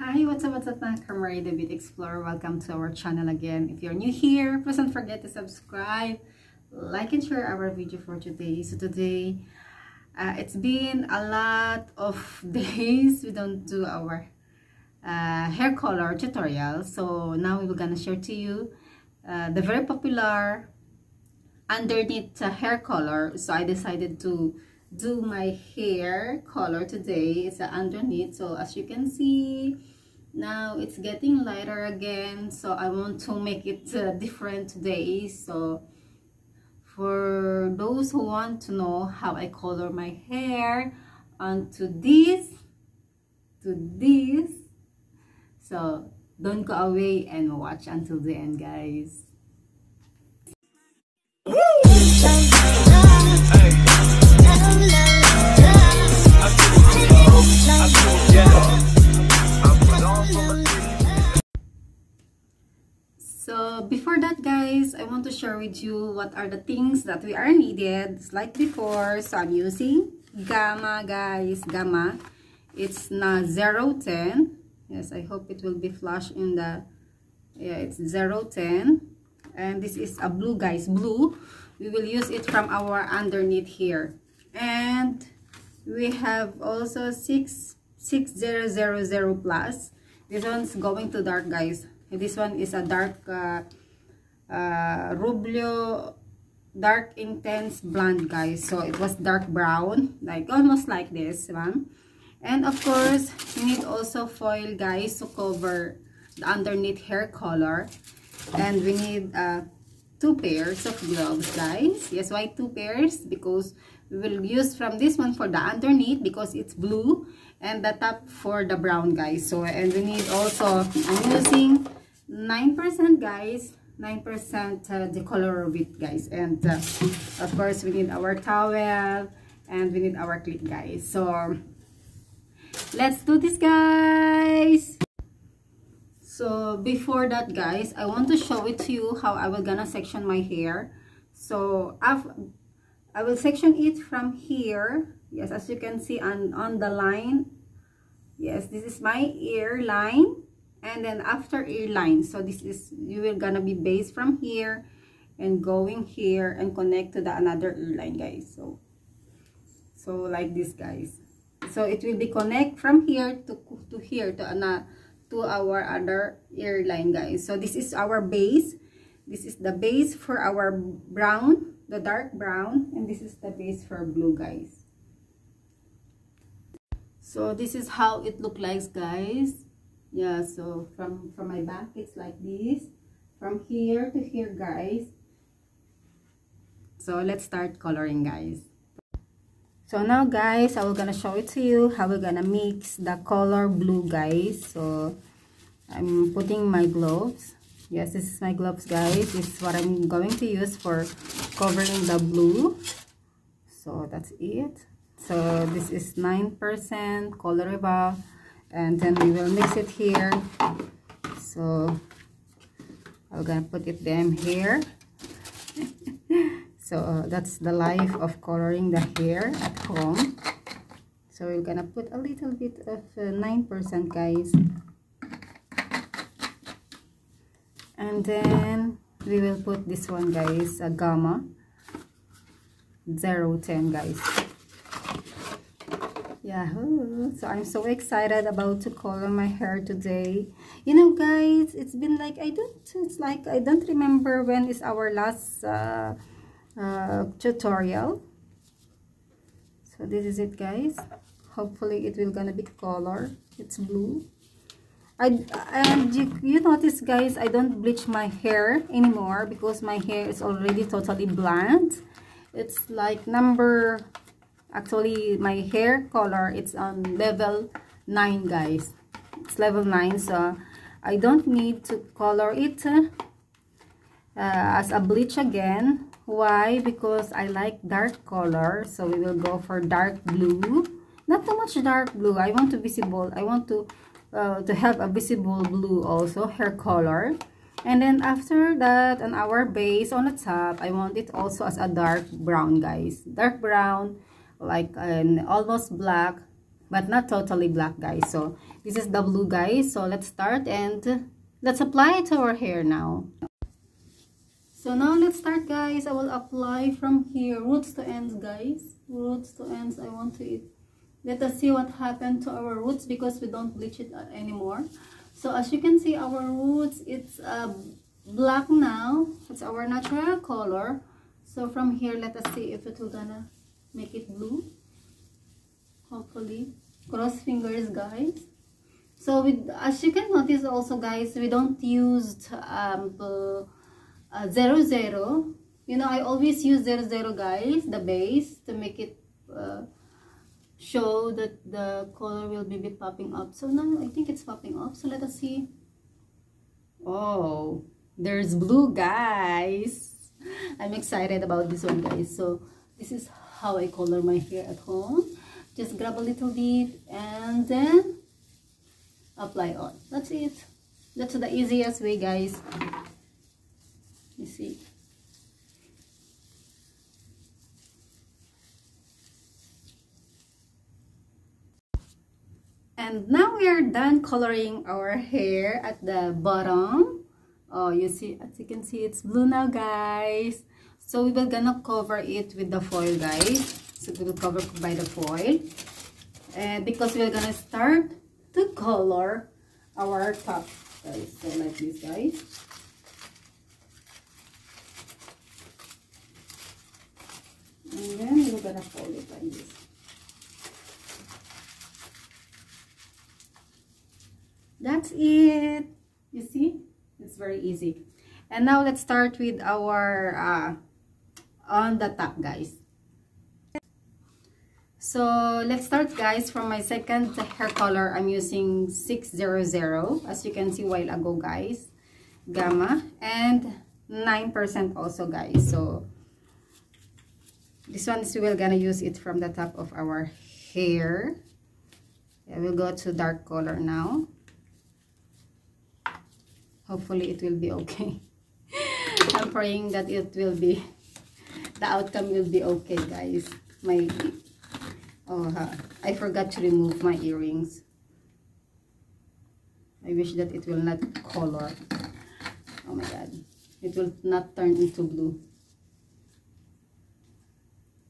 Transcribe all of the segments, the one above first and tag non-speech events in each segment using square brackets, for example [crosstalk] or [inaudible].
Hi, what's up, what's up mga Kamari the Beauty Explorer. Welcome to our channel again. If you're new here, please don't forget to subscribe, like and share our video for today. So today, uh, it's been a lot of [laughs] days we don't do our uh, hair color tutorial. So now we're gonna share to you uh, the very popular underneath hair color. So I decided to do my hair color today. It's underneath so as you can see now it's getting lighter again so I want to make it uh, different today. So for those who want to know how I color my hair onto this to this so don't go away and watch until the end guys share with you what are the things that we are needed. Like before, so I'm using Gamma guys, Gamma. It's na 010. Yes, I hope it will be flash in the, yeah, it's 010. And this is a blue guys, blue. We will use it from our underneath here. And we have also 6 6000 plus. This one's going to dark guys this one is a dark uh, uh, Rubio dark intense blonde guys. So it was dark brown. Like almost like this one and of course you need also foil guys to cover the underneath hair color. And we need uh, two pairs of gloves guys. Yes why two pairs? Because we will use from this one for the underneath because it's blue and the top for the brown guys. So and we need also i'm using 9% guys 9% uh, the color of it guys. And uh, of course we need our towel and we need our clip guys. So let's do this guys. So before that guys i want to show it to you how i will gonna section my hair. So I've, i will section it from here. Yes as you can see on on the line. Yes this is my ear line and then after ear line so this is you will gonna be base from here and going here and connect to the another ear line guys. So so like this guys. So it will be connect from here to to here to another to our other ear line guys. So this is our base. This is the base for our brown the dark brown and this is the base for blue guys. So this is how it look like guys yeah so from from my back it's like this. From here to here guys. So let's start coloring guys. So now guys i will gonna show it to you how we're gonna mix the color blue guys. So i'm putting my gloves. Yes this is my gloves guys. This is what i'm going to use for covering the blue. So that's it. So this is nine percent colorable and then we will mix it here. So I'm gonna put it them here. [laughs] So uh, that's the life of coloring the hair at home. So we're gonna put a little bit of 9% uh, guys. And then we will put this one guys a gamma. 010 guys Yahoo! So I'm so excited about to color my hair today. You know guys, it's been like, I don't, it's like, I don't remember when is our last uh, uh, tutorial. So this is it guys. Hopefully it will gonna be color. It's blue. I, and you, you notice guys, I don't bleach my hair anymore because my hair is already totally blonde. It's like number actually my hair color it's on level 9 guys. It's level 9 so I don't need to color it uh, as a bleach again. Why? Because I like dark color so we will go for dark blue. Not too much dark blue. I want to visible I want to uh, to have a visible blue also hair color. And then after that on our base on the top I want it also as a dark brown guys. Dark brown like an almost black but not totally black guys. So this is the blue guys so let's start and let's apply it to our hair now. So now let's start guys. I will apply from here. Roots to ends guys. Roots to ends. I want to eat. Let us see what happened to our roots because we don't bleach it uh, anymore. So as you can see our roots it's uh, black now. It's our natural color. So from here let us see if it will gonna make it blue. Hopefully. Cross fingers guys. So with as you can notice also guys we don't use um uh, zero zero. You know i always use zero zero guys the base to make it uh, show that the color will be popping up. So now i think it's popping up. So let us see. Oh there's blue guys. I'm excited about this one guys. So this is how i color my hair at home. Just grab a little bit and then apply on. That's it. That's the easiest way guys. You see? And now we are done coloring our hair at the bottom. Oh you see as you can see it's blue now guys so we will gonna cover it with the foil guys. So we will cover by the foil. And because we're gonna start to color our top guys. So like this guys. And then we're gonna fold it like this. That's it. You see? It's very easy. And now let's start with our uh, on the top guys. So let's start guys from my second hair color. I'm using 600 as you can see while ago guys. Gamma. And 9% also guys. So this one is we're gonna use it from the top of our hair. Yeah, we'll go to dark color now. Hopefully it will be okay. [laughs] I'm praying that it will be the outcome will be okay guys my Oh, I forgot to remove my earrings. I wish that it will not color. Oh my god. It will not turn into blue.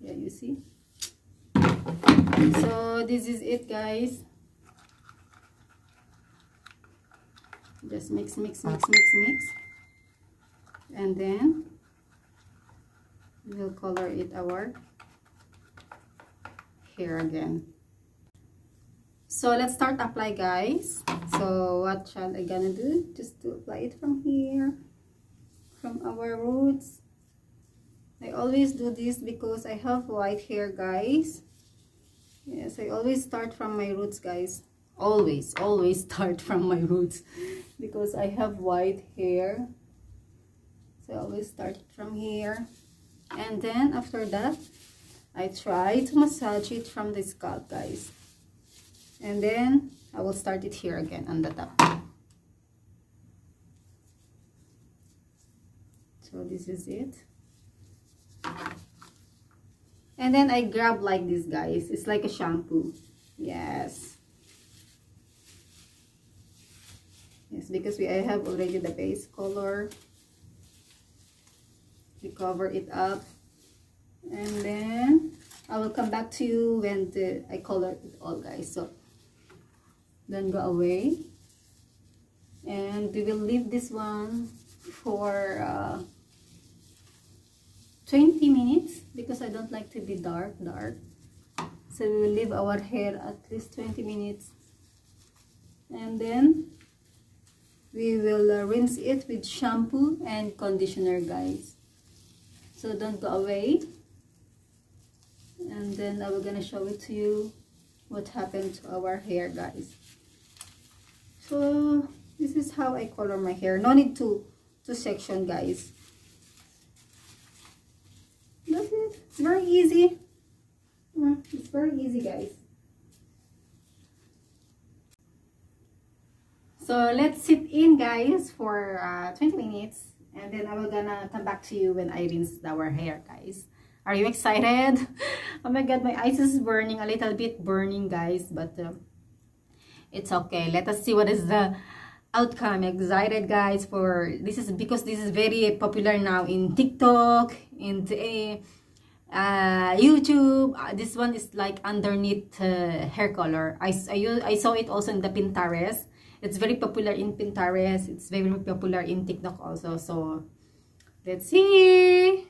Yeah, you see? So, this is it, guys. Just mix, mix, mix, mix, mix. And then, we'll color it our here again. So let's start apply guys. So what shall i gonna do? Just to apply it from here from our roots. I always do this because i have white hair guys. Yes i always start from my roots guys. Always always [laughs] start from my roots because i have white hair. So i always start from here and then after that I try to massage it from the scalp guys. And then I will start it here again on the top. So this is it. And then I grab like this guys. It's like a shampoo. Yes. Yes because we I have already the base color we cover it up. And then I will come back to you when the, I color it all guys. So then go away. And we will leave this one for uh, 20 minutes because I don't like to be dark dark. So we will leave our hair at least 20 minutes. And then we will uh, rinse it with shampoo and conditioner guys so don't go away. And then I'm gonna show it to you what happened to our hair guys. So this is how I color my hair. No need to to section guys. That's it. It's very easy. It's very easy guys. So let's sit in guys for uh, 20 minutes and then I will gonna come back to you when I rinse our hair guys. Are you excited? [laughs] oh my god, my eyes is burning, a little bit burning guys, but uh, it's okay. Let us see what is the outcome. Excited guys for this is because this is very popular now in tiktok in uh, youtube. Uh, this one is like underneath uh, hair color. I, I i saw it also in the pinterest it's very popular in pinterest. It's very popular in tiktok also. So let's see.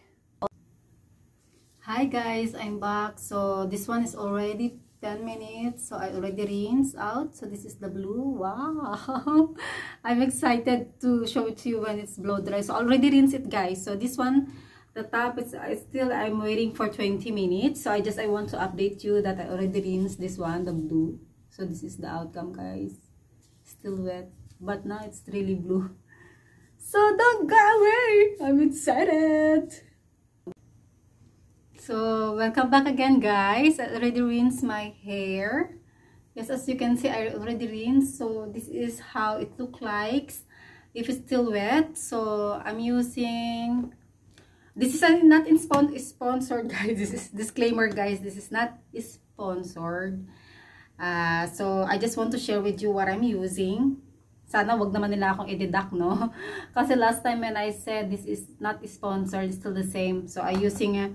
Hi guys. I'm back. So this one is already 10 minutes. So i already rinsed out. So this is the blue. Wow. [laughs] I'm excited to show it to you when it's blow dry. So already rinsed it guys. So this one the top is I still i'm waiting for 20 minutes. So i just i want to update you that i already rinsed this one the blue. So this is the outcome guys still wet but now it's really blue. So don't go away! I'm excited! So welcome back again guys. I already rinsed my hair. Yes as you can see i already rinsed. So this is how it look like if it's still wet. So i'm using this is not in sponsored [laughs] guys. This is disclaimer guys. This is not sponsored uh, so i just want to share with you what i'm using sana wag naman nila akong i-deduct, no? [laughs] Kasi last time when I said this is not sponsored, it's still the same. So, I'm using a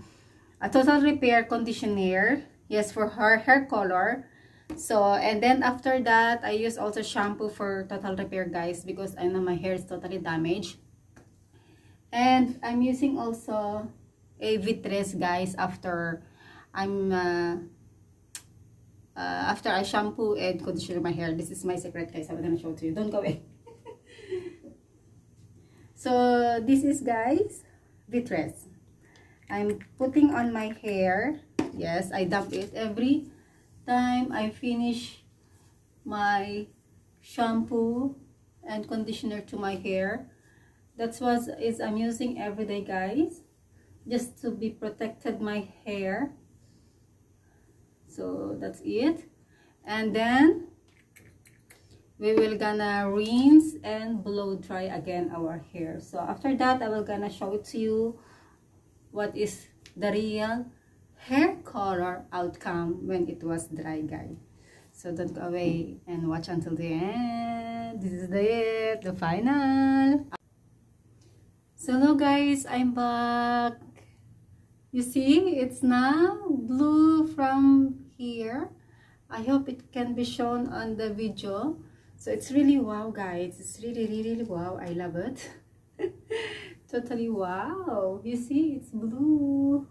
a total repair conditioner yes for her hair color so and then after that i use also shampoo for total repair guys because i know my hair is totally damaged and i'm using also a vitres guys after i'm uh, uh, after i shampoo and conditioner my hair this is my secret guys i'm gonna show to you don't go away [laughs] so this is guys Vitress I'm putting on my hair. Yes, I dump it every time I finish my shampoo and conditioner to my hair. That's what is I'm using every day, guys. Just to be protected my hair. So that's it. And then we will gonna rinse and blow dry again our hair. So after that, I will gonna show it to you what is the real hair color outcome when it was dry guys. So don't go away and watch until the end. This is the it the final. So hello guys. I'm back. You see it's now blue from here. I hope it can be shown on the video. So it's really wow guys. It's really really wow. I love it. [laughs] Totally wow. You see it's blue.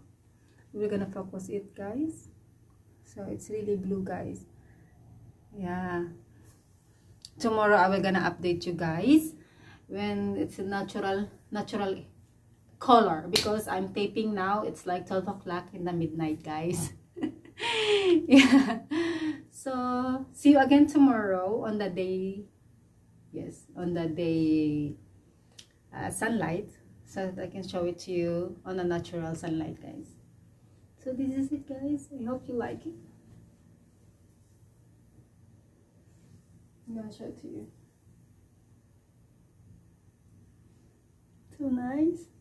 We're gonna focus it guys. So it's really blue guys. Yeah. Tomorrow i will gonna update you guys when it's a natural natural color because i'm taping now. It's like 12 o'clock in the midnight guys [laughs] yeah. [laughs] So see you again tomorrow on the day yes on the day uh, sunlight so that I can show it to you on a natural sunlight guys. So this is it guys. I hope you like it. I'm gonna show it to you. So nice